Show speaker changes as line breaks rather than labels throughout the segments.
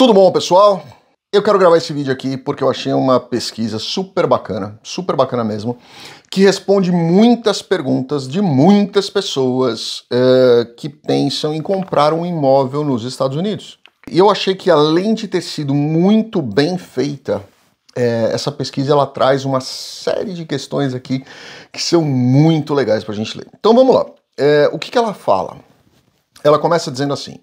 Tudo bom, pessoal? Eu quero gravar esse vídeo aqui porque eu achei uma pesquisa super bacana, super bacana mesmo, que responde muitas perguntas de muitas pessoas é, que pensam em comprar um imóvel nos Estados Unidos. E eu achei que além de ter sido muito bem feita, é, essa pesquisa ela traz uma série de questões aqui que são muito legais para a gente ler. Então vamos lá. É, o que, que ela fala? Ela começa dizendo assim: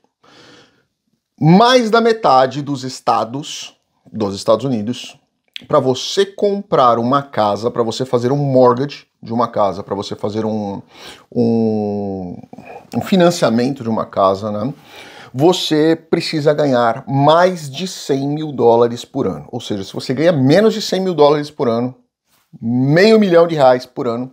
mais da metade dos estados dos Estados Unidos, para você comprar uma casa, para você fazer um mortgage de uma casa, para você fazer um, um, um, financiamento de uma casa, né? Você precisa ganhar mais de 100 mil dólares por ano. Ou seja, se você ganha menos de 100 mil dólares por ano, meio milhão de reais por ano,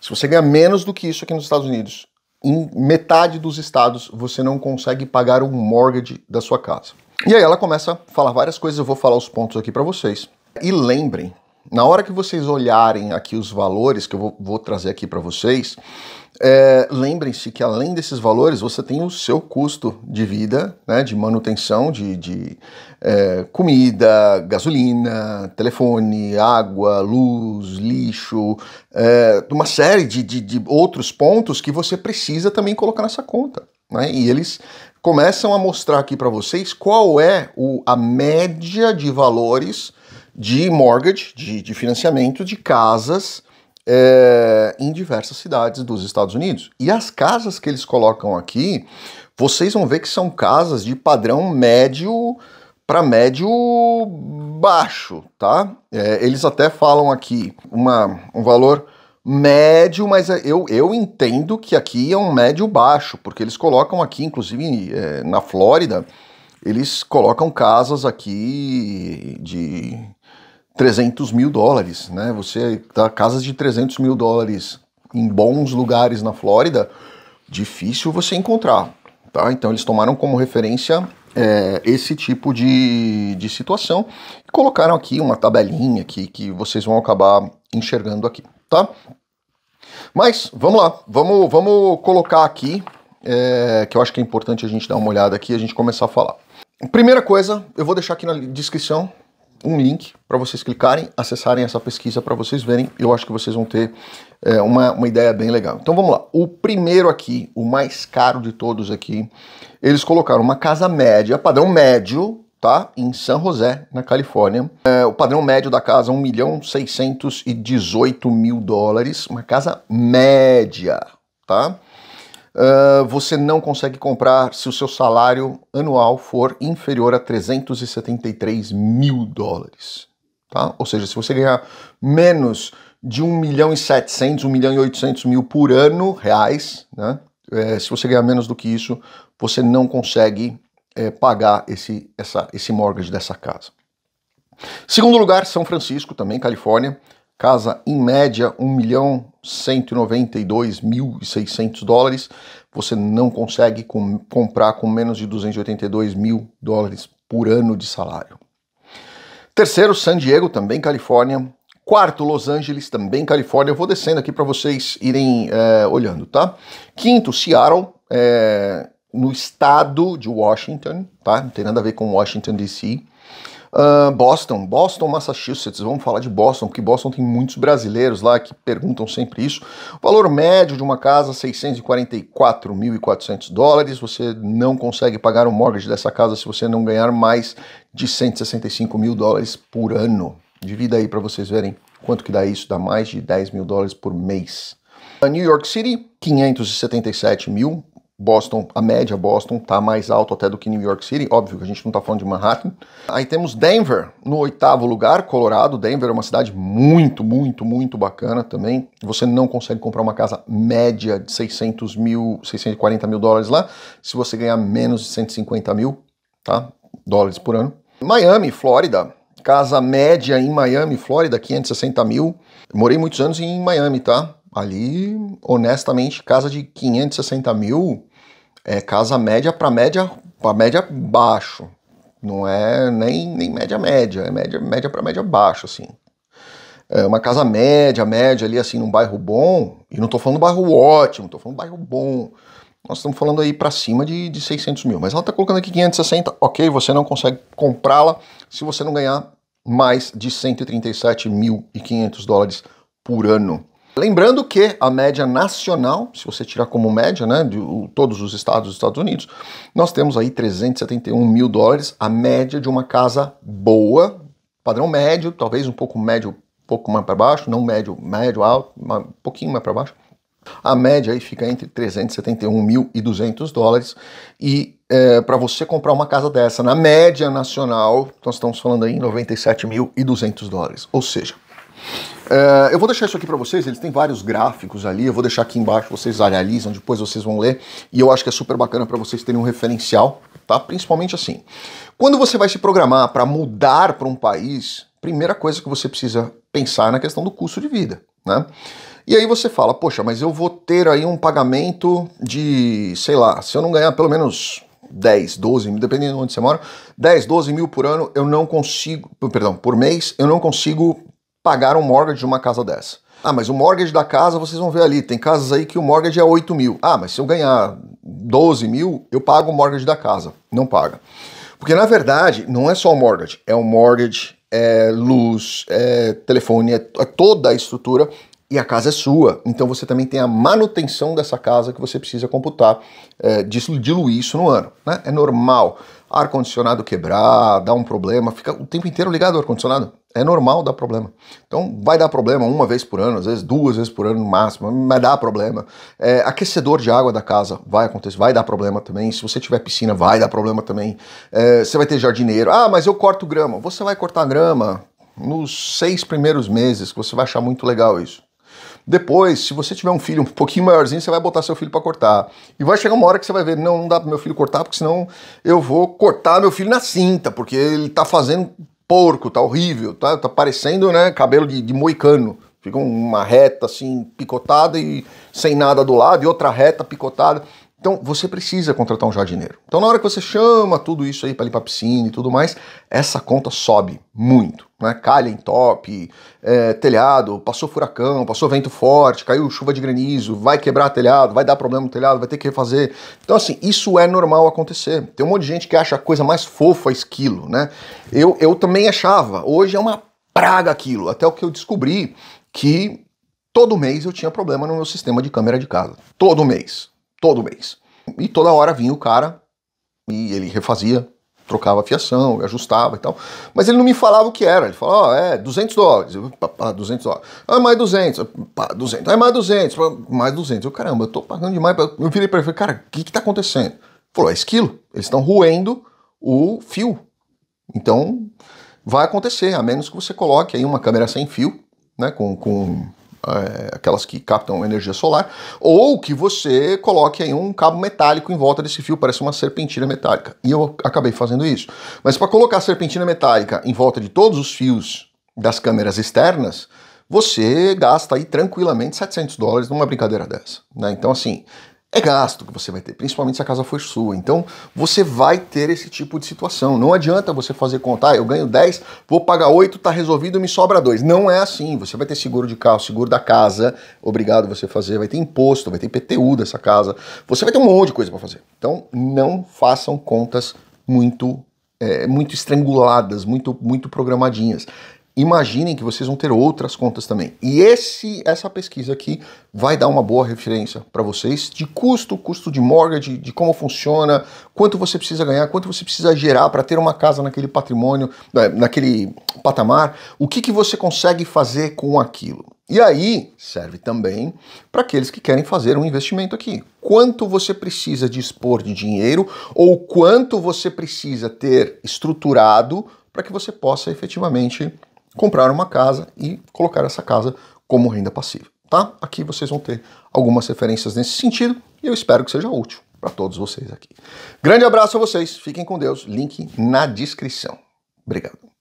se você ganha menos do que isso aqui nos Estados Unidos, em metade dos estados você não consegue pagar um mortgage da sua casa. E aí ela começa a falar várias coisas, eu vou falar os pontos aqui para vocês. E lembrem, na hora que vocês olharem aqui os valores que eu vou, vou trazer aqui para vocês, é, lembrem-se que além desses valores, você tem o seu custo de vida, né, de manutenção, de, de é, comida, gasolina, telefone, água, luz, lixo, é, uma série de, de, de outros pontos que você precisa também colocar nessa conta. Né? E eles começam a mostrar aqui para vocês qual é o, a média de valores de mortgage, de, de financiamento de casas é, em diversas cidades dos Estados Unidos. E as casas que eles colocam aqui, vocês vão ver que são casas de padrão médio para médio baixo, tá? É, eles até falam aqui uma, um valor médio, mas eu, eu entendo que aqui é um médio baixo, porque eles colocam aqui, inclusive é, na Flórida, eles colocam casas aqui de 300 mil dólares, né? Você tá casas de 300 mil dólares em bons lugares na Flórida, difícil você encontrar, tá? Então eles tomaram como referência é, esse tipo de, de situação e colocaram aqui uma tabelinha que, que vocês vão acabar enxergando aqui, tá? Mas vamos lá, vamos, vamos colocar aqui, é, que eu acho que é importante a gente dar uma olhada aqui e a gente começar a falar. Primeira coisa, eu vou deixar aqui na descrição um link para vocês clicarem, acessarem essa pesquisa para vocês verem. Eu acho que vocês vão ter é, uma, uma ideia bem legal. Então vamos lá. O primeiro aqui, o mais caro de todos aqui, eles colocaram uma casa média, padrão médio, tá? Em San José, na Califórnia. É, o padrão médio da casa, 1 milhão 618 mil dólares. Uma casa média, tá? Uh, você não consegue comprar se o seu salário anual for inferior a 373 mil dólares. Tá? Ou seja, se você ganhar menos de 1 milhão e 700, 1 milhão e 800 mil por ano, reais, né? É, se você ganhar menos do que isso, você não consegue é, pagar esse, essa, esse mortgage dessa casa. Segundo lugar, São Francisco, também Califórnia. Casa em média 1 milhão 192.600 dólares. Você não consegue com, comprar com menos de 282 mil dólares por ano de salário. Terceiro, San Diego, também Califórnia. Quarto, Los Angeles, também Califórnia. Eu vou descendo aqui para vocês irem é, olhando, tá? Quinto, Seattle, é, no estado de Washington, tá? Não tem nada a ver com Washington DC. Uh, Boston, Boston, Massachusetts, vamos falar de Boston, porque Boston tem muitos brasileiros lá que perguntam sempre isso. O valor médio de uma casa, 644.400 dólares. Você não consegue pagar o mortgage dessa casa se você não ganhar mais de 165 mil dólares por ano. Divida aí para vocês verem quanto que dá isso, dá mais de 10 mil dólares por mês. New York City, 577 mil Boston, a média Boston está mais alto até do que New York City, óbvio que a gente não está falando de Manhattan. Aí temos Denver no oitavo lugar, Colorado. Denver é uma cidade muito, muito, muito bacana também. Você não consegue comprar uma casa média de 600 mil, 640 mil dólares lá, se você ganhar menos de 150 mil, tá? Dólares por ano. Miami, Flórida. Casa média em Miami, Flórida, 560 mil. morei muitos anos em Miami, tá? Ali, honestamente, casa de 560 mil é casa média para média para média baixo. Não é nem, nem média média, é média média para média baixo, assim. É uma casa média, média ali assim num bairro bom, e não tô falando bairro ótimo, tô falando bairro bom. nós estamos falando aí para cima de, de 600 mil. Mas ela está colocando aqui 560, ok, você não consegue comprá-la se você não ganhar mais de 137.500 dólares por ano. Lembrando que a média nacional, se você tirar como média, né, de todos os estados dos Estados Unidos, nós temos aí 371 mil dólares, a média de uma casa boa, padrão médio, talvez um pouco médio, um pouco mais para baixo, não médio, médio alto, um pouquinho mais para baixo. A média aí fica entre 371 mil e 200 dólares. E é, para você comprar uma casa dessa, na média nacional, nós estamos falando aí em 97 mil e 200 dólares. Ou seja, é, eu vou deixar isso aqui para vocês, eles têm vários gráficos ali, eu vou deixar aqui embaixo, vocês analisam, depois vocês vão ler, e eu acho que é super bacana para vocês terem um referencial, tá? Principalmente assim. Quando você vai se programar para mudar para um país, primeira coisa que você precisa pensar é na questão do custo de vida, né? E aí você fala, poxa, mas eu vou ter aí um pagamento de, sei lá, se eu não ganhar pelo menos 10, 12 mil, dependendo de onde você mora, 10, 12 mil por ano, eu não consigo, perdão, por mês, eu não consigo pagar um mortgage de uma casa dessa. Ah, mas o mortgage da casa, vocês vão ver ali, tem casas aí que o mortgage é 8 mil. Ah, mas se eu ganhar 12 mil, eu pago o mortgage da casa. Não paga. Porque na verdade, não é só o mortgage, é o mortgage, é luz, é telefone, é toda a estrutura e a casa é sua. Então você também tem a manutenção dessa casa que você precisa computar, é, diluir isso no ano. Né? É normal. Ar-condicionado quebrar, dar um problema, fica o tempo inteiro ligado ao ar-condicionado. É normal dar problema. Então vai dar problema uma vez por ano, às vezes duas vezes por ano no máximo, mas dá problema. É, aquecedor de água da casa vai acontecer, vai dar problema também. Se você tiver piscina, vai dar problema também. É, você vai ter jardineiro. Ah, mas eu corto grama. Você vai cortar grama nos seis primeiros meses, que você vai achar muito legal isso. Depois, se você tiver um filho um pouquinho maiorzinho, você vai botar seu filho para cortar. E vai chegar uma hora que você vai ver, não, não dá pro meu filho cortar, porque senão eu vou cortar meu filho na cinta, porque ele tá fazendo porco, tá horrível, tá, tá parecendo, né, cabelo de, de moicano. Fica uma reta assim, picotada e sem nada do lado, e outra reta picotada. Então você precisa contratar um jardineiro. Então na hora que você chama tudo isso aí para limpar a piscina e tudo mais, essa conta sobe muito. Né? Calha em top, é, telhado, passou furacão, passou vento forte, caiu chuva de granizo, vai quebrar telhado, vai dar problema no telhado, vai ter que refazer. Então assim, isso é normal acontecer. Tem um monte de gente que acha a coisa mais fofa esquilo, né? Eu, eu também achava. Hoje é uma praga aquilo. Até o que eu descobri que todo mês eu tinha problema no meu sistema de câmera de casa. Todo mês todo mês. E toda hora vinha o cara e ele refazia, trocava a fiação, ajustava e tal. Mas ele não me falava o que era. Ele falava, oh, é 200 dólares. Eu, pá, 200 dólares. Ah, mais 200. Pá, 200. Ah, mais 200. Mais 200. Eu, caramba, eu tô pagando demais. Eu virei para ele e falei, cara, o que que tá acontecendo? Ele falou, é esquilo. Eles estão roendo o fio. Então, vai acontecer, a menos que você coloque aí uma câmera sem fio, né, com, com é, aquelas que captam energia solar, ou que você coloque aí um cabo metálico em volta desse fio, parece uma serpentina metálica. E eu acabei fazendo isso. Mas para colocar a serpentina metálica em volta de todos os fios das câmeras externas, você gasta aí tranquilamente 700 dólares numa brincadeira dessa. Né? Então, assim, é gasto que você vai ter, principalmente se a casa for sua. Então, você vai ter esse tipo de situação. Não adianta você fazer conta, ah, eu ganho 10, vou pagar 8, tá resolvido, me sobra 2. Não é assim. Você vai ter seguro de carro, seguro da casa, obrigado você fazer, vai ter imposto, vai ter PTU dessa casa, você vai ter um monte de coisa para fazer. Então, não façam contas muito é, muito estranguladas, muito muito programadinhas imaginem que vocês vão ter outras contas também. E esse, essa pesquisa aqui vai dar uma boa referência para vocês de custo, custo de mortgage, de como funciona, quanto você precisa ganhar, quanto você precisa gerar para ter uma casa naquele patrimônio, né, naquele patamar, o que, que você consegue fazer com aquilo. E aí serve também para aqueles que querem fazer um investimento aqui. Quanto você precisa dispor de dinheiro ou quanto você precisa ter estruturado para que você possa efetivamente comprar uma casa e colocar essa casa como renda passiva. Tá? Aqui vocês vão ter algumas referências nesse sentido e eu espero que seja útil para todos vocês aqui. Grande abraço a vocês, fiquem com Deus, link na descrição. Obrigado.